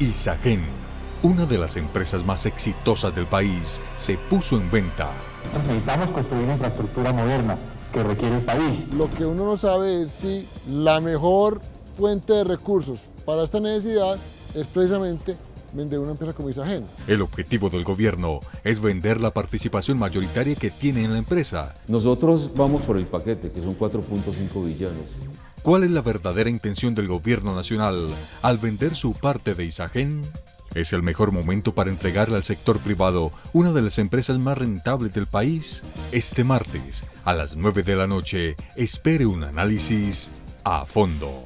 Isagen, una de las empresas más exitosas del país, se puso en venta. Necesitamos construir infraestructura moderna que requiere el país. Lo que uno no sabe es si la mejor fuente de recursos para esta necesidad es precisamente vender una empresa como Isagen. El objetivo del gobierno es vender la participación mayoritaria que tiene en la empresa. Nosotros vamos por el paquete, que son 4.5 billones. ¿Cuál es la verdadera intención del gobierno nacional al vender su parte de Isagen? ¿Es el mejor momento para entregarle al sector privado una de las empresas más rentables del país? Este martes, a las 9 de la noche, espere un análisis a fondo.